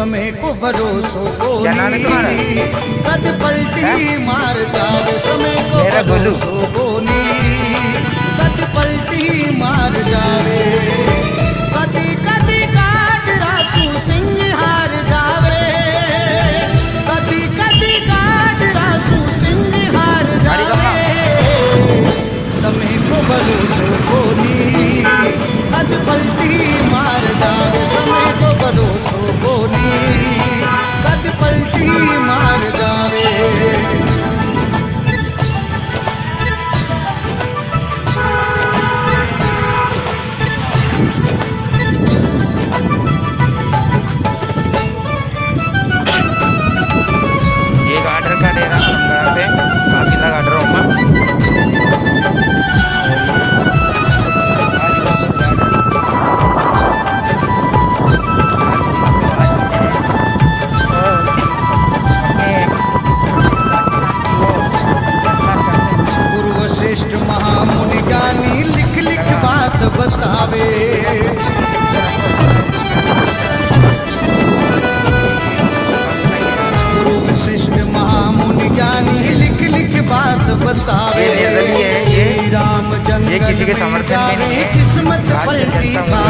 समय को भरोसो को? कद पलटी मार जाओ समय को भरोसो को कद पलटी मार जावे महामुनि ज्ञानी लिख लिख बात बतावे गुरु वशिष्ठ महामुनि ज्ञानी लिख लिख बात बतावे है, श्री राम जंगल किसी के समर्थन में नहीं जावे, है। किस्मत पलटी जनता